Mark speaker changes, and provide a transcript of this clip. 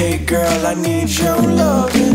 Speaker 1: Hey girl, I need your love.